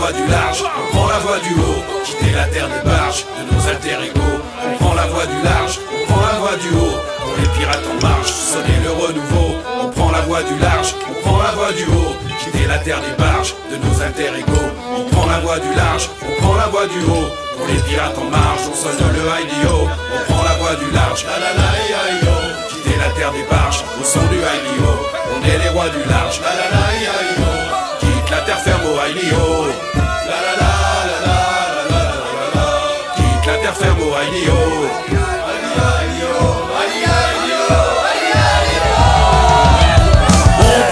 voie du large, on prend la voie du haut, quitter la terre des barges, de nos alter ego. On prend la voie du large, on prend la voie du haut, pour les pirates en marche, sonner le renouveau. On prend la voie du large, on prend la voie du haut, quitter la terre des barges, de nos alter ego. On prend la voie du large, on prend la voie du haut, pour les pirates en marche, on sonne le IDO. On prend la voie du large, la la la On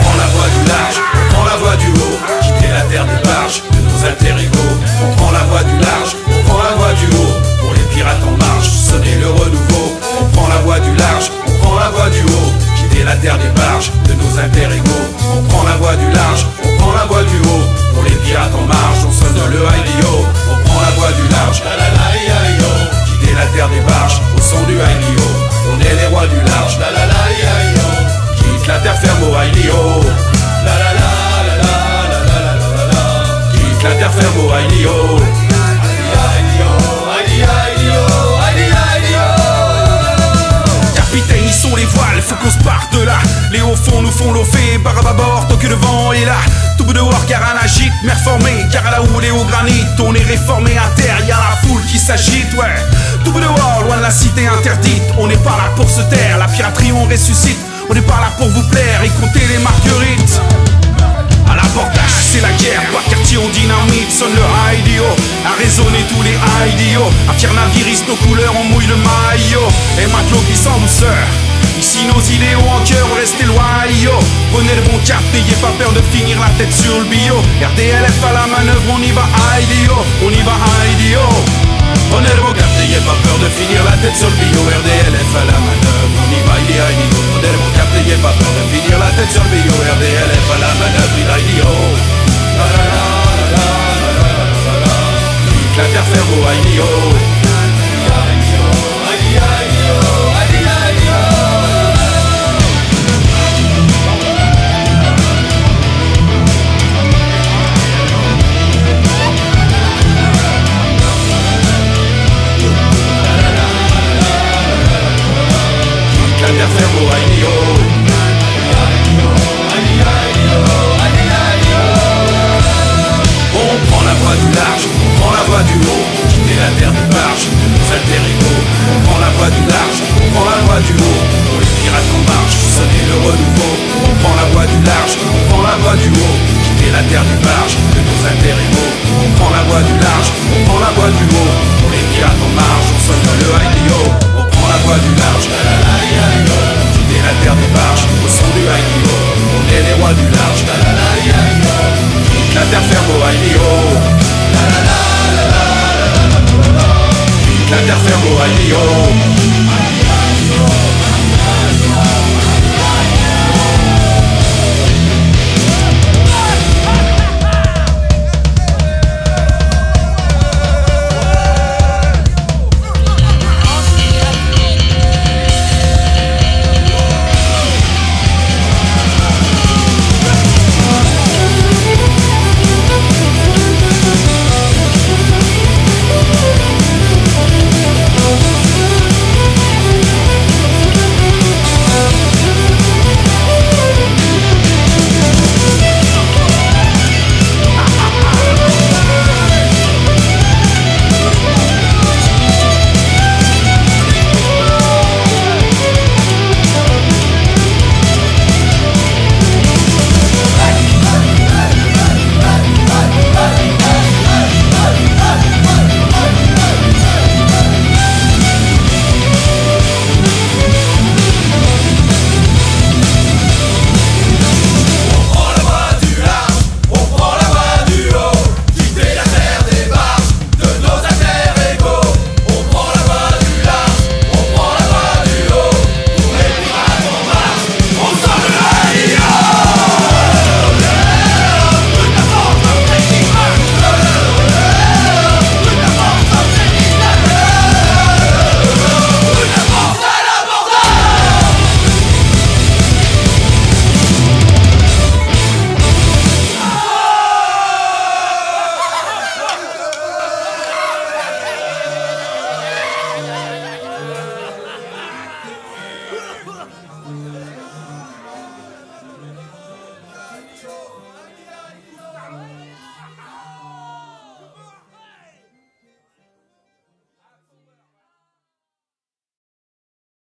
prend la voie du large, on prend la voie du haut, quitter la terre des barges, de nos alter ego. On prend la voie du large, on prend la voie du haut, pour les pirates en marche, sonner le renouveau. On prend la voie du large, on prend la voie du haut, quitter la terre des barges, de nos alter ego. On prend la voie du large, on prend la voie du haut, pour les pirates en marche, on sonne le IDO. On prend la voie du large des marches au son du dehors, car à l'agite, mer formée, car à la houle au granit. On est réformé à terre, y a la foule qui s'agite, ouais. Bout dehors, loin de la cité interdite. On n'est pas là pour se taire, la piraterie on ressuscite. On n'est pas là pour vous plaire et compter les marguerites. À l'abordage, c'est la guerre, par quartier on dynamite, sonne le IDO A résonner tous les IDO Un fier naviriste, nos couleurs, on mouille le maillot Et matelot qui sans douceur Ici nos idéaux en cœur, restez loyaux Prenez le bon cap, n'ayez pas peur de finir la tête sur le bio. RDLF à la manœuvre, on y va IDO On y va IDO Prenez le bon cap, n'ayez pas peur de finir la tête sur le bio. RDLF à la manœuvre, on y va IDO Prenez le bon n'ayez pas peur de finir la tête sur le bio. RDLF à la manœuvre, IDO la terre des barges, de nos ego. On prend la voie du large, on prend la voie du haut, pour les pirates en marche, on sonne le IDO. On prend la voie du large, la la yo. quitter la terre des barges, au son du IDO. On est les rois du large, la la la terre ferme au IDO. La la terre ferme au IDO.